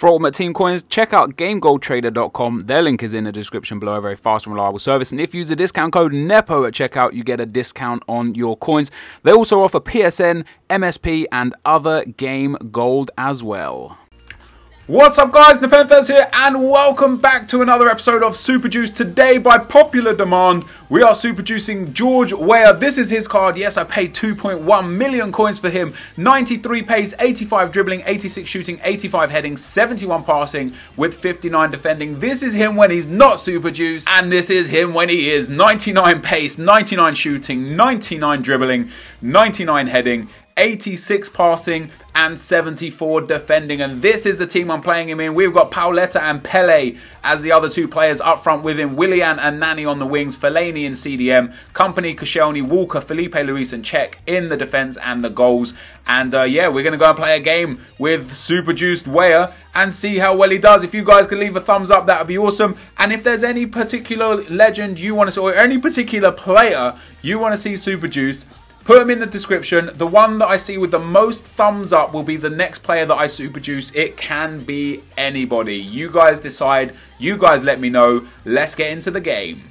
For Ultimate Team coins, check out GameGoldTrader.com. Their link is in the description below. A very fast and reliable service. And if you use the discount code NEPO at checkout, you get a discount on your coins. They also offer PSN, MSP, and other game gold as well. What's up guys, NepentheZ here and welcome back to another episode of Super Juice. Today by popular demand, we are super juicing George Weah. This is his card. Yes, I paid 2.1 million coins for him. 93 pace, 85 dribbling, 86 shooting, 85 heading, 71 passing with 59 defending. This is him when he's not super juice and this is him when he is 99 pace, 99 shooting, 99 dribbling, 99 heading, 86 passing and 74 defending. And this is the team I'm playing him in. We've got Pauleta and Pele as the other two players up front with him. Willian and Nani on the wings. Fellaini and CDM. Kompany, Koscielny, Walker, Filipe Luis and Cech in the defence and the goals. And uh, yeah, we're going to go and play a game with Super Juiced Weah and see how well he does. If you guys could leave a thumbs up, that would be awesome. And if there's any particular legend you want to see, or any particular player you want to see Super Juiced, Put them in the description. The one that I see with the most thumbs up will be the next player that I super juice. It can be anybody. You guys decide. You guys let me know. Let's get into the game.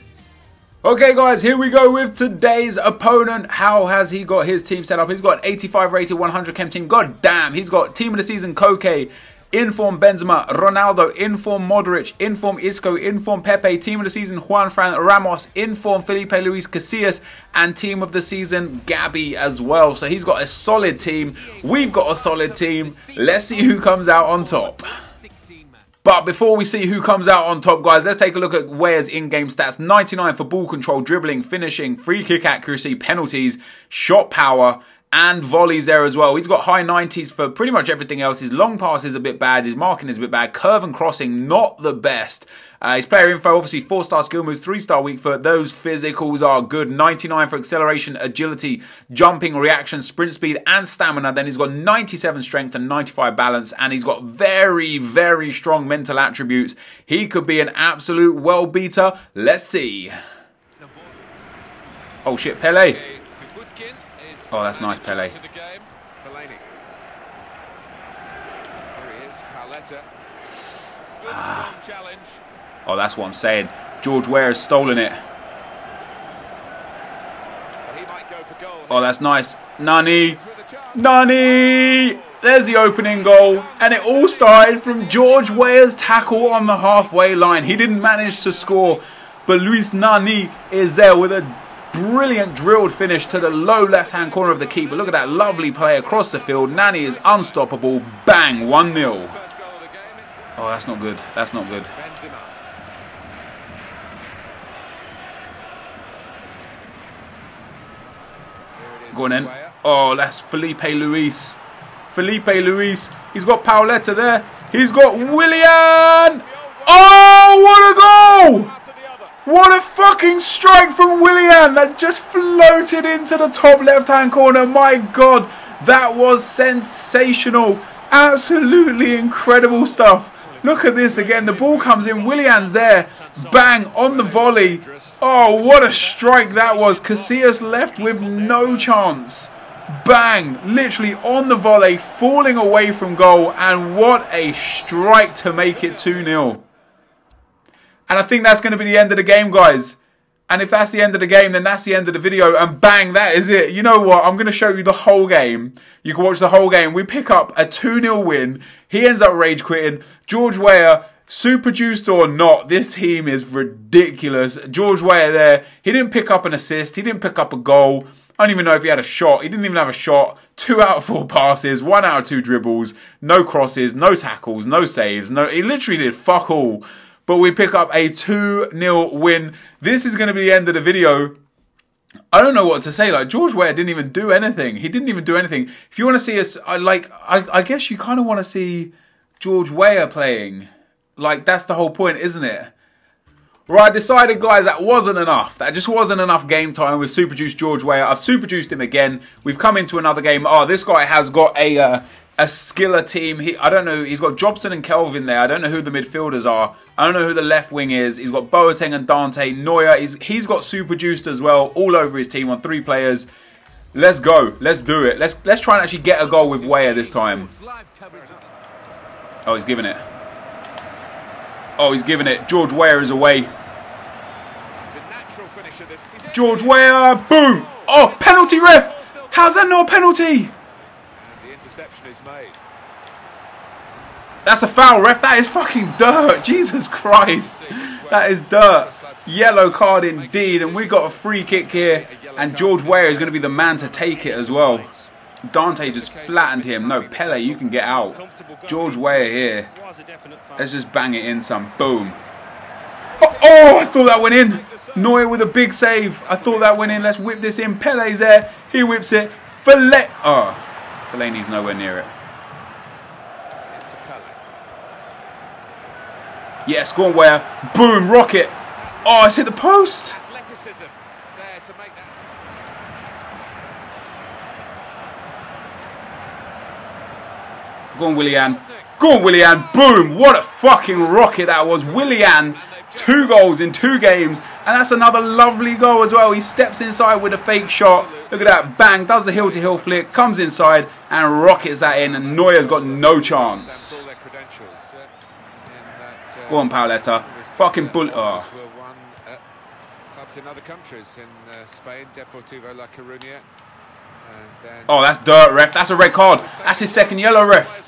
Okay guys, here we go with today's opponent. How has he got his team set up? He's got 85 rated 100 chem team. God damn, he's got team of the season Koke, Inform Benzema, Ronaldo, Inform Modric, Inform Isco, Inform Pepe, Team of the Season Juanfran Ramos, Inform Filipe Luis Casillas, and Team of the Season Gabi as well. So he's got a solid team. We've got a solid team. Let's see who comes out on top. But before we see who comes out on top, guys, let's take a look at Weah's in-game stats. 99 for ball control, dribbling, finishing, free kick accuracy, penalties, shot power, and volleys there as well. He's got high 90s for pretty much everything else. His long pass is a bit bad. His marking is a bit bad. Curve and crossing, not the best. Uh, his player info, obviously, 4-star skill moves, 3-star weak foot. Those physicals are good. 99 for acceleration, agility, jumping, reaction, sprint speed, and stamina. Then he's got 97 strength and 95 balance. And he's got very, very strong mental attributes. He could be an absolute well beater. Let's see. Oh shit, Pele. Oh, that's nice, Pele. Ah. Oh, that's what I'm saying. George Weah has stolen it. Oh, that's nice. Nani. Nani! There's the opening goal. And it all started from George Weah's tackle on the halfway line. He didn't manage to score. But Luis Nani is there with a Brilliant drilled finish to the low left-hand corner of the keeper. Look at that lovely play across the field. Nani is unstoppable. Bang, 1-0. Oh, that's not good. That's not good. Go on then. Oh, that's Filipe Luis. Filipe Luis. He's got Pauleta there. He's got Willian. Oh, what a goal! Fucking strike from Willian that just floated into the top left-hand corner. My God, that was sensational. Absolutely incredible stuff. Look at this again. The ball comes in. Willian's there. Bang on the volley. Oh, what a strike that was. Casillas left with no chance. Bang. Literally on the volley, falling away from goal. And what a strike to make it 2-0. And I think that's going to be the end of the game, guys. And if that's the end of the game, then that's the end of the video. And bang, that is it. You know what? I'm going to show you the whole game. You can watch the whole game. We pick up a 2-0 win. He ends up rage quitting. George Weah, super juiced or not, this team is ridiculous. George Weah there, he didn't pick up an assist. He didn't pick up a goal. I don't even know if he had a shot. He didn't even have a shot. Two out of four passes, one out of two dribbles, no crosses, no tackles, no saves. No, he literally did fuck all but we pick up a 2-0 win. This is going to be the end of the video. I don't know what to say. Like George Weah didn't even do anything. He didn't even do anything. If you want to see us, I like. I, I guess you kind of want to see George Weah playing. Like that's the whole point, isn't it? Right, I decided, guys, that wasn't enough. That just wasn't enough game time with Superjuice George Weah. I've Super Juiced him again. We've come into another game. Oh, this guy has got a uh, a skiller team. He, I don't know. He's got Jobson and Kelvin there. I don't know who the midfielders are. I don't know who the left wing is. He's got Boateng and Dante. Neuer. He's, he's got super juiced as well, all over his team on three players. Let's go. Let's do it. Let's let's try and actually get a goal with Weah this time. Oh, he's giving it. Oh, he's giving it. George Weah is away. George Weah, boom! Oh, penalty ref! How's that not a penalty? The interception is made. That's a foul, ref. That is fucking dirt. Jesus Christ. That is dirt. Yellow card indeed. And we got a free kick here. And George Weah is going to be the man to take it as well. Dante just flattened him. No, Pele, you can get out. George Weah here. Let's just bang it in some. Boom. Oh, oh, I thought that went in. Neuer with a big save. I thought that went in. Let's whip this in. Pele's there. He whips it. Fillet. Oh, ah, Fellaini's nowhere near it. Yes, go on, Weah. Boom, rocket. Oh, it's hit the post. Go on, Willian. Go on, Willian. Boom. What a fucking rocket that was. Willian, two goals in two games. And that's another lovely goal as well. He steps inside with a fake shot. Look at that. Bang. Does the hill-to-hill flick. Comes inside and rockets that in. And Neuer's got no chance. Go on, Pauleta. Fucking bull. Oh. Ah. clubs in other countries in Spain, Deportivo La Coruña. Oh, that's dirt, ref. That's a red card. That's his second yellow, ref.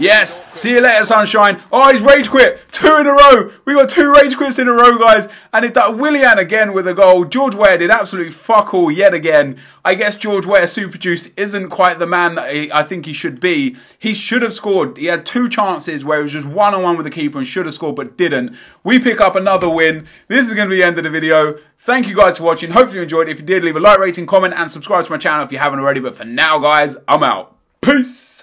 Yes. See you later, sunshine. Oh, he's rage quit. Two in a row. We got two rage quits in a row, guys. And it that Willian again with a goal. George Weah did absolutely fuck all yet again. I guess George Weah Super isn't quite the man that he, I think he should be. He should have scored. He had two chances where he was just one on one with the keeper and should have scored but didn't. We pick up another win. This is going to be the end of the video. Thank you guys for watching. Hopefully you enjoyed. If you did, leave a like, rating, comment, and subscribe to my channel if you haven't already. But for now, guys, I'm out. Peace.